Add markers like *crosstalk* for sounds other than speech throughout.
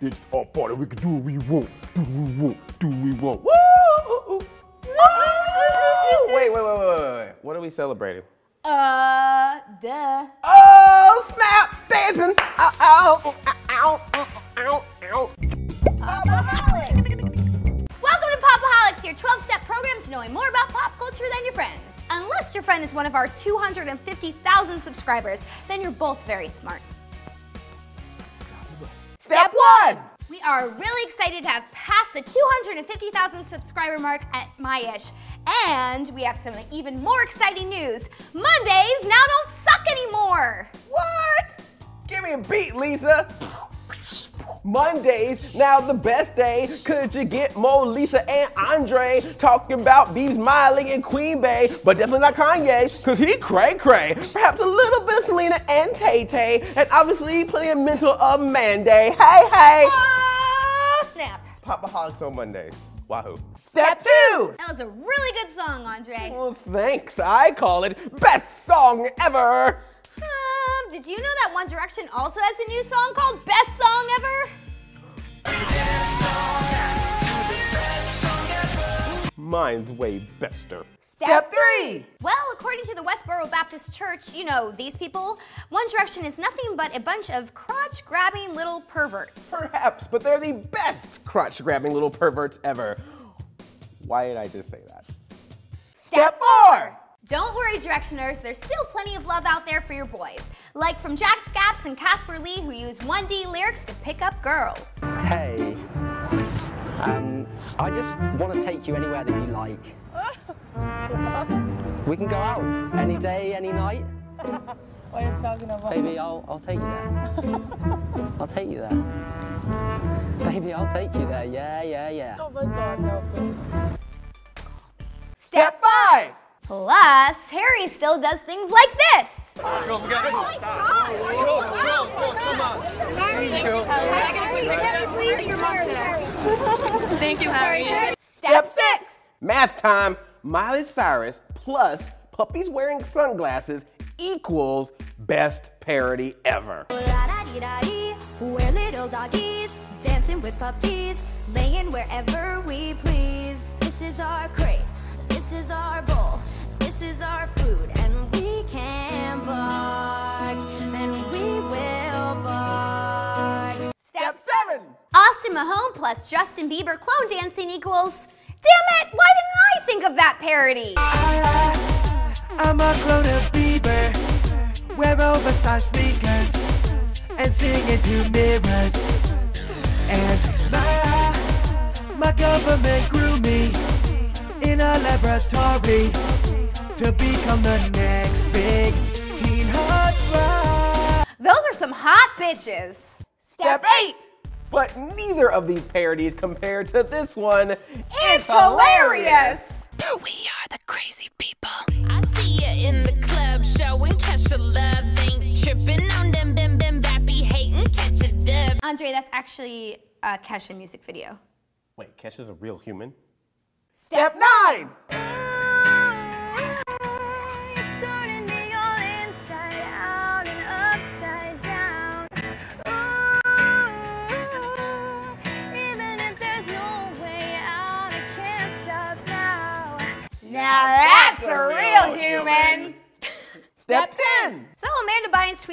This is our party. We can do what we want. Do what we want. Do what we want. Woo! Wait, wait, wait, wait, wait, wait. What are we celebrating? Uh, duh. Oh, snap! Dancing! Ow, ow, ow, ow, ow, ow. Welcome to Popaholics, your 12-step program to knowing more about pop culture than your friends. Unless your friend is one of our 250,000 subscribers, then you're both very smart. Step one! We are really excited to have passed the 250,000 subscriber mark at MyIsh. And we have some even more exciting news. Mondays now don't suck anymore. What? Give me a beat, Lisa. *laughs* Mondays, now the best day. Could you get Mo, Lisa, and Andre talking about Biebs Miley and Queen Bey, but definitely not Kanye, cause he cray cray. Perhaps a little bit of Selena and Tay Tay, and obviously plenty of mental of Manday. Hey, hey! Oh, snap. Popaholics on Mondays. Wahoo. Step two! That was a really good song, Andre. Well, thanks. I call it best song ever. Did you know that One Direction also has a new song called Best Song Ever? Mine's way bester. Step three. Well, according to the Westboro Baptist Church, you know, these people, One Direction is nothing but a bunch of crotch grabbing little perverts. Perhaps, but they're the best crotch grabbing little perverts ever. Why did I just say that? Step four. Don't worry, Directioners, there's still plenty of love out there for your boys. Like from JacksGap and Casper Lee, who use 1D lyrics to pick up girls. Hey, um, I just want to take you anywhere that you like. *laughs* we can go out any day, any night. What are you talking about? Baby, I'll, I'll take you there. *laughs* I'll take you there. Baby, I'll take you there. Yeah, yeah, yeah. Oh my god, no, please. Step five. Plus, Harry still does things like this. Thank you, Harry. Step six. Math time. Miley Cyrus plus puppies wearing sunglasses equals best parody ever. We're little doggies, dancing with puppies, laying wherever we please. This is our crate, this is our bowl, this is our food, and we can bark, and we will bark. Step seven. Austin Mahone plus Justin Bieber clone dancing equals. Damn it! Why didn't I think of that parody? I'm a clone of Bieber. Wear oversized sneakers and sing into mirrors. And my, my government grew me in a laboratory to become the next big teen hot rod. Those are some hot bitches. Step eight. But neither of these parodies compared to this one. It's hilarious. We are the crazy people. I see you in the club, showing catch a love. Ain't tripping on them, them, them, bappy hating, catch a dub. Andre, that's actually a Kesha music video. Wait, Kesha's a real human? Step nine.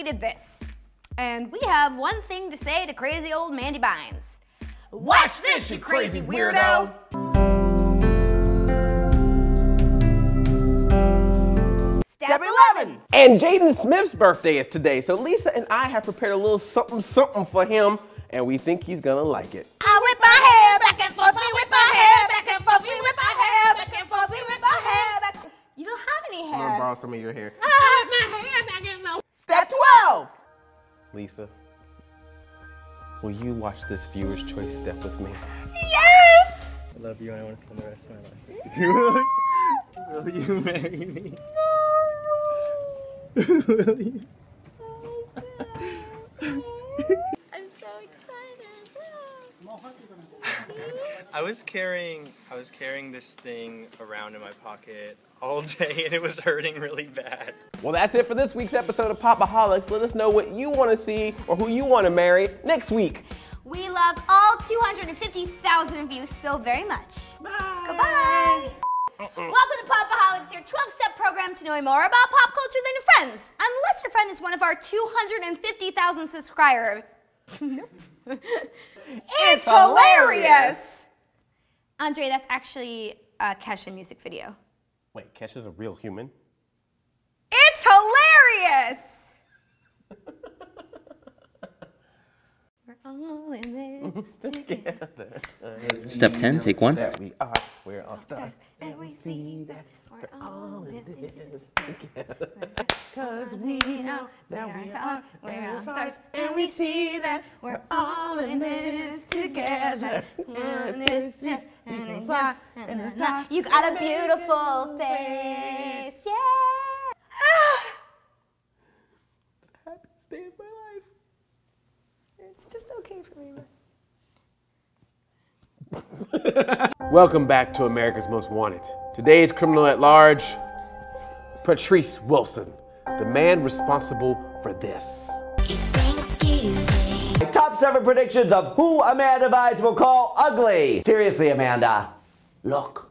Tweeted this. And we have one thing to say to crazy old Mandy Bynes. Watch this, you crazy weirdo! Step 11. And Jaden Smith's birthday is today, so Lisa and I have prepared a little something something for him, and we think he's gonna like it. I whip my hair back and forth, me whip my hair back and forth, me whip my hair back and forth, me whip my hair back. You don't have any hair. I'm gonna borrow some of your hair. I whip my hair back and forth. Step 12. Lisa, will you watch this viewer's choice step with me? Yes! I love you and I want to spend the rest of my life. Will you *laughs* marry me? *laughs* *laughs* Will you? I'm so excited. *laughs* I was carrying I was carrying this thing around in my pocket all day and it was hurting really bad. Well, that's it for this week's episode of Popaholics. Let us know what you want to see or who you want to marry next week. We love all 250,000 of you so very much. Bye. Goodbye. Welcome to Popaholics, your 12-step program to knowing more about pop culture than your friends. Unless your friend is one of our 250,000 subscribers. Nope. *laughs* it's hilarious. Andre, that's actually a Kesha music video. Wait, Kesha's a real human? It's hilarious. We're all in this *laughs* together. Step 10, take one. That we are, we're all stars, and we see that we're all in this together. Cause we know that we are, we're all stars, and we see that we're all in this together. And it's just and it's not, and it's not. You got a beautiful face, yeah. Happiest day of my life. It's just okay for me. *laughs* Welcome back to America's Most Wanted. Today's criminal at large, Patrice Wilson, the man responsible for this. Top seven predictions of who Amanda Bynes will call ugly. Seriously, Amanda, look.